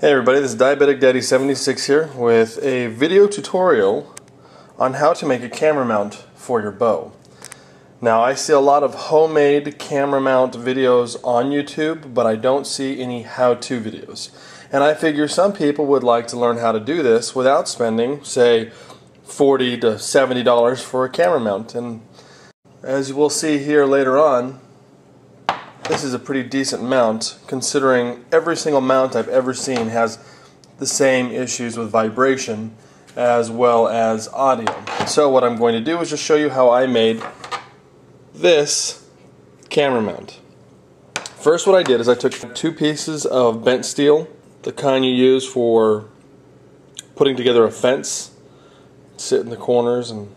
Hey everybody, this is Diabetic Daddy 76 here with a video tutorial on how to make a camera mount for your bow. Now I see a lot of homemade camera mount videos on YouTube, but I don't see any how-to videos. And I figure some people would like to learn how to do this without spending, say, 40 to $70 for a camera mount. And as you will see here later on, this is a pretty decent mount considering every single mount I've ever seen has the same issues with vibration as well as audio. So what I'm going to do is just show you how I made this camera mount. First what I did is I took two pieces of bent steel, the kind you use for putting together a fence, sit in the corners and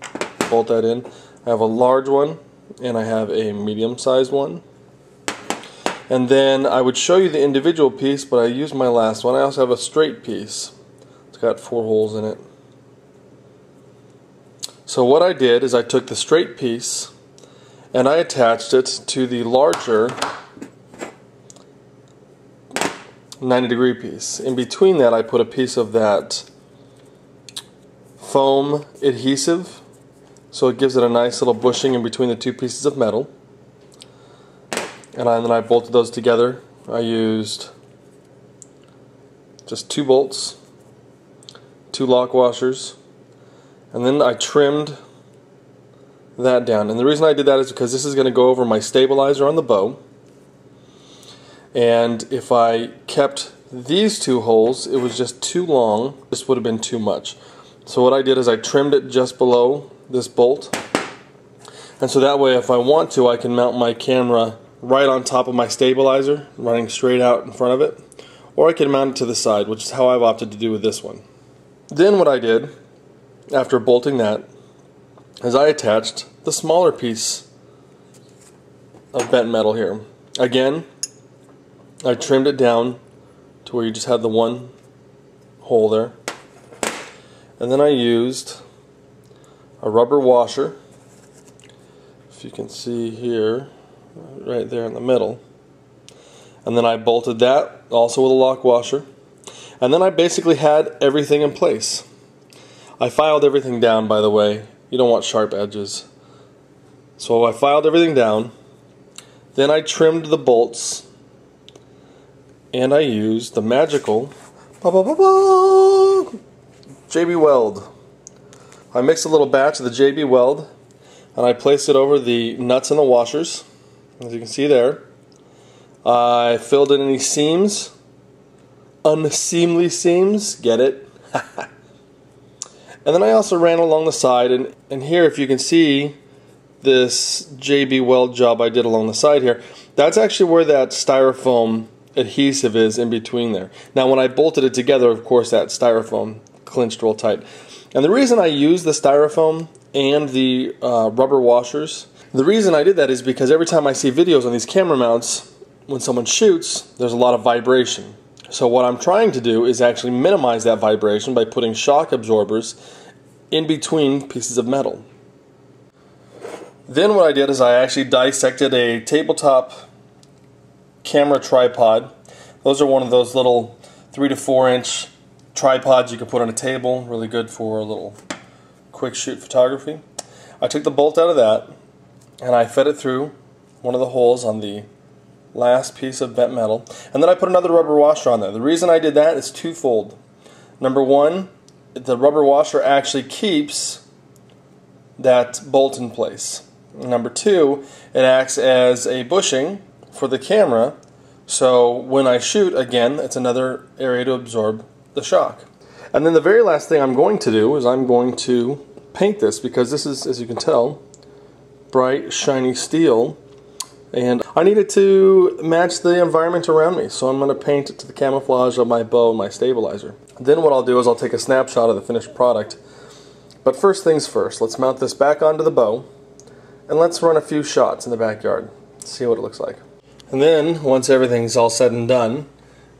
bolt that in. I have a large one and I have a medium sized one and then I would show you the individual piece, but I used my last one. I also have a straight piece. It's got four holes in it. So what I did is I took the straight piece and I attached it to the larger 90 degree piece. In between that I put a piece of that foam adhesive so it gives it a nice little bushing in between the two pieces of metal and then I bolted those together. I used just two bolts, two lock washers, and then I trimmed that down. And the reason I did that is because this is going to go over my stabilizer on the bow. And if I kept these two holes, it was just too long. This would have been too much. So what I did is I trimmed it just below this bolt. And so that way if I want to, I can mount my camera right on top of my stabilizer, running straight out in front of it, or I can mount it to the side, which is how I've opted to do with this one. Then what I did, after bolting that, is I attached the smaller piece of bent metal here. Again, I trimmed it down to where you just had the one hole there. And then I used a rubber washer. If you can see here, right there in the middle. And then I bolted that also with a lock washer. And then I basically had everything in place. I filed everything down by the way. You don't want sharp edges. So I filed everything down. Then I trimmed the bolts. And I used the magical JB Weld. I mixed a little batch of the JB Weld and I placed it over the nuts and the washers as you can see there. I filled in any seams, unseemly seams, get it? and then I also ran along the side, and, and here if you can see this JB Weld job I did along the side here, that's actually where that styrofoam adhesive is in between there. Now when I bolted it together, of course that styrofoam clinched real tight. And the reason I use the styrofoam and the uh, rubber washers the reason I did that is because every time I see videos on these camera mounts, when someone shoots, there's a lot of vibration. So what I'm trying to do is actually minimize that vibration by putting shock absorbers in between pieces of metal. Then what I did is I actually dissected a tabletop camera tripod. Those are one of those little three to four inch tripods you can put on a table, really good for a little quick shoot photography. I took the bolt out of that and I fed it through one of the holes on the last piece of bent metal and then I put another rubber washer on there. The reason I did that is twofold. Number one, the rubber washer actually keeps that bolt in place. Number two, it acts as a bushing for the camera so when I shoot again it's another area to absorb the shock. And then the very last thing I'm going to do is I'm going to paint this because this is, as you can tell, bright, shiny steel. And I needed to match the environment around me, so I'm going to paint it to the camouflage of my bow and my stabilizer. Then what I'll do is I'll take a snapshot of the finished product. But first things first, let's mount this back onto the bow, and let's run a few shots in the backyard, see what it looks like. And then, once everything's all said and done,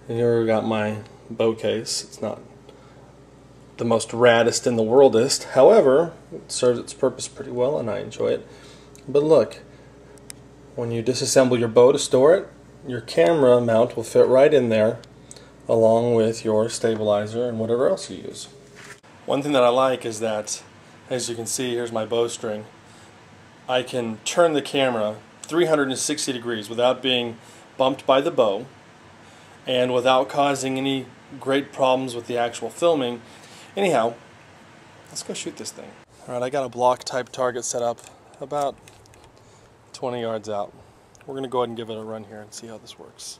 and here we got my bow case. It's not the most raddest in the worldest, however, it serves its purpose pretty well and I enjoy it. But look, when you disassemble your bow to store it, your camera mount will fit right in there along with your stabilizer and whatever else you use. One thing that I like is that, as you can see, here's my bowstring. I can turn the camera 360 degrees without being bumped by the bow and without causing any great problems with the actual filming. Anyhow, let's go shoot this thing. Alright, I got a block type target set up about 20 yards out. We're going to go ahead and give it a run here and see how this works.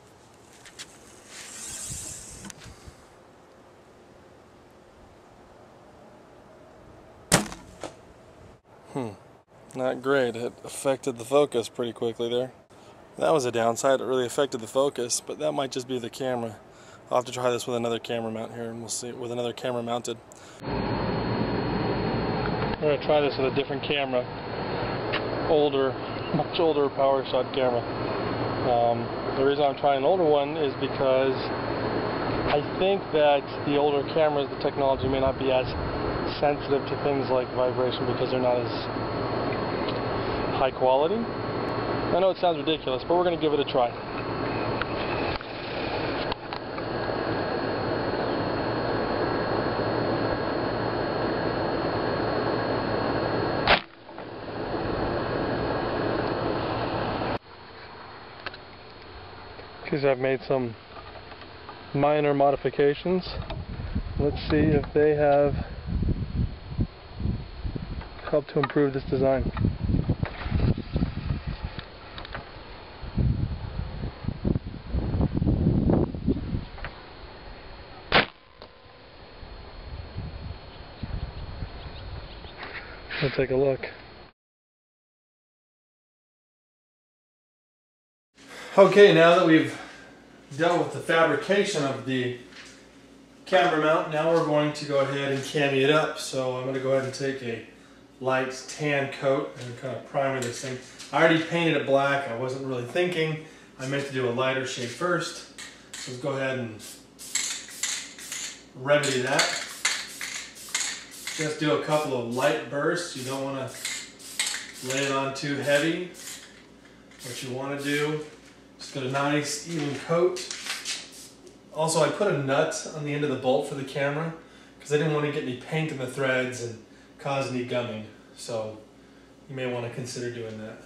Hmm, not great. It affected the focus pretty quickly there. That was a downside. It really affected the focus, but that might just be the camera. I'll have to try this with another camera mount here and we'll see with another camera mounted. I'm going to try this with a different camera. Older, much older PowerShot camera. Um, the reason I'm trying an older one is because I think that the older cameras, the technology may not be as sensitive to things like vibration because they're not as high quality. I know it sounds ridiculous, but we're going to give it a try. Because I've made some minor modifications. Let's see if they have helped to improve this design. Let's take a look. Okay, now that we've dealt with the fabrication of the camera mount, now we're going to go ahead and cami it up. So I'm going to go ahead and take a light tan coat and kind of primer this thing. I already painted it black. I wasn't really thinking. I meant to do a lighter shade first. So let's go ahead and remedy that. Just do a couple of light bursts. You don't want to lay it on too heavy. What you want to do just get a nice even coat. Also, I put a nut on the end of the bolt for the camera because I didn't want to get any paint in the threads and cause any gumming. So you may want to consider doing that.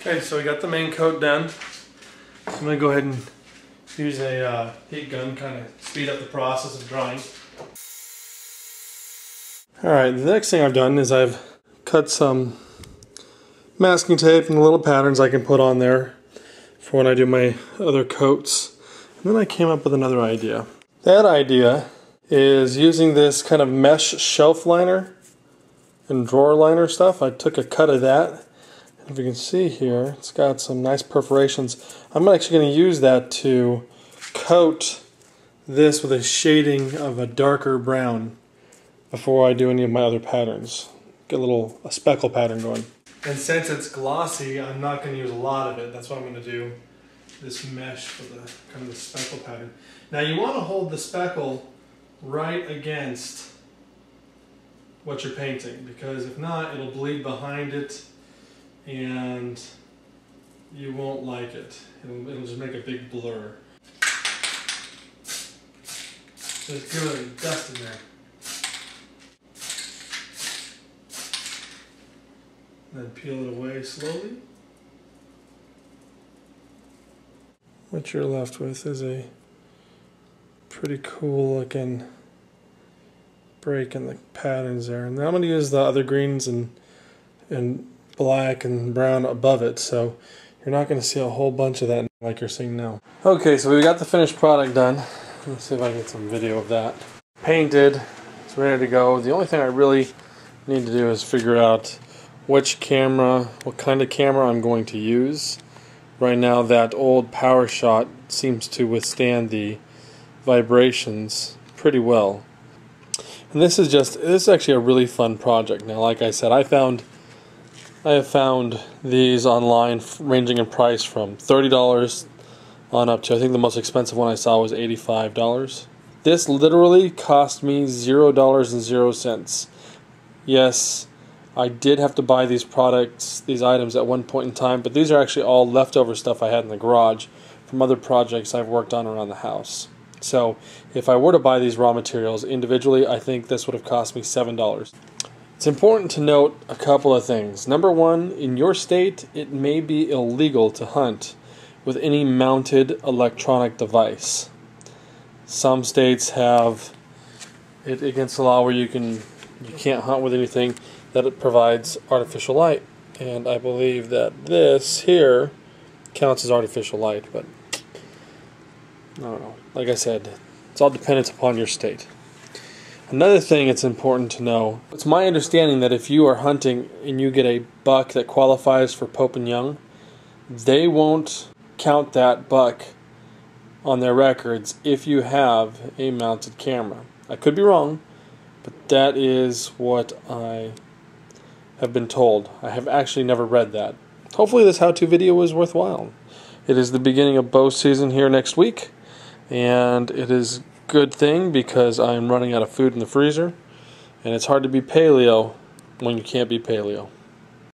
Okay, so we got the main coat done. I'm going to go ahead and use a uh, heat gun, kind of speed up the process of drying. Alright, the next thing I've done is I've cut some masking tape and little patterns I can put on there for when I do my other coats. And then I came up with another idea. That idea is using this kind of mesh shelf liner and drawer liner stuff. I took a cut of that. If you can see here, it's got some nice perforations. I'm actually going to use that to coat this with a shading of a darker brown before I do any of my other patterns. Get a little a speckle pattern going. And since it's glossy, I'm not going to use a lot of it. That's what I'm going to do. This mesh for the kind of the speckle pattern. Now you want to hold the speckle right against what you're painting because if not, it'll bleed behind it and you won't like it. It'll, it'll just make a big blur. Just give it a dust in there. Then peel it away slowly. What you're left with is a pretty cool looking break in the patterns there. And I'm going to use the other greens and, and black and brown above it. So you're not going to see a whole bunch of that like you're seeing now. Okay, so we got the finished product done. Let's see if I can get some video of that. Painted, it's ready to go. The only thing I really need to do is figure out which camera, what kind of camera I'm going to use. Right now that old PowerShot seems to withstand the vibrations pretty well. And this is just, this is actually a really fun project. Now like I said, I found, I have found these online ranging in price from $30 on up to, I think the most expensive one I saw was $85. This literally cost me $0 and 0 cents. Yes, I did have to buy these products, these items at one point in time, but these are actually all leftover stuff I had in the garage from other projects I've worked on around the house. So if I were to buy these raw materials individually, I think this would have cost me $7. It's important to note a couple of things. Number one, in your state, it may be illegal to hunt with any mounted electronic device. Some states have it against the law where you can you can't hunt with anything that it provides artificial light. And I believe that this here counts as artificial light, but I don't know. Like I said, it's all dependent upon your state. Another thing it's important to know, it's my understanding that if you are hunting and you get a buck that qualifies for Pope and Young, they won't count that buck on their records if you have a mounted camera. I could be wrong, but that is what I have been told. I have actually never read that. Hopefully, this how to video was worthwhile. It is the beginning of bow season here next week, and it is good thing because I'm running out of food in the freezer, and it's hard to be paleo when you can't be paleo.